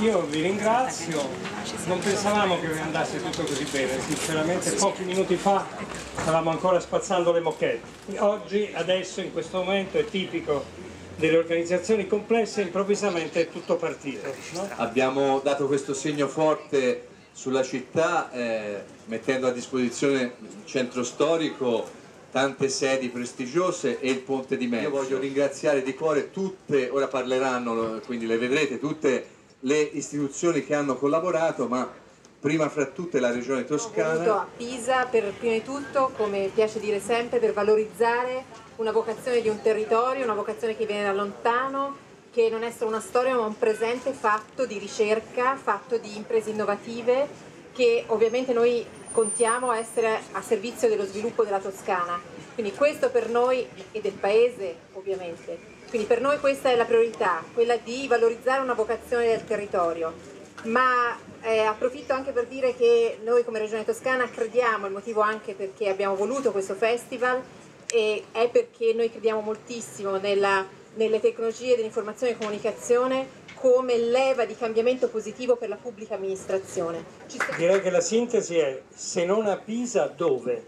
io vi ringrazio, non pensavamo che andasse tutto così bene, sinceramente pochi minuti fa stavamo ancora spazzando le moquette. Oggi, adesso, in questo momento è tipico delle organizzazioni complesse, improvvisamente è tutto partito. No? Abbiamo dato questo segno forte sulla città eh, mettendo a disposizione il centro storico tante sedi prestigiose e il ponte di mezzo. Io voglio ringraziare di cuore tutte, ora parleranno, quindi le vedrete, tutte le istituzioni che hanno collaborato, ma prima fra tutte la regione toscana. Ho voluto a Pisa per prima di tutto, come piace dire sempre, per valorizzare una vocazione di un territorio, una vocazione che viene da lontano, che non è solo una storia ma un presente fatto di ricerca, fatto di imprese innovative che ovviamente noi contiamo essere a servizio dello sviluppo della Toscana. Quindi questo per noi e del Paese ovviamente. Quindi per noi questa è la priorità, quella di valorizzare una vocazione del territorio. Ma eh, approfitto anche per dire che noi come Regione Toscana crediamo, il motivo anche perché abbiamo voluto questo festival, è perché noi crediamo moltissimo nella, nelle tecnologie dell'informazione e comunicazione come leva di cambiamento positivo per la pubblica amministrazione. Direi che la sintesi è se non a Pisa dove?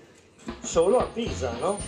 Solo a Pisa, no?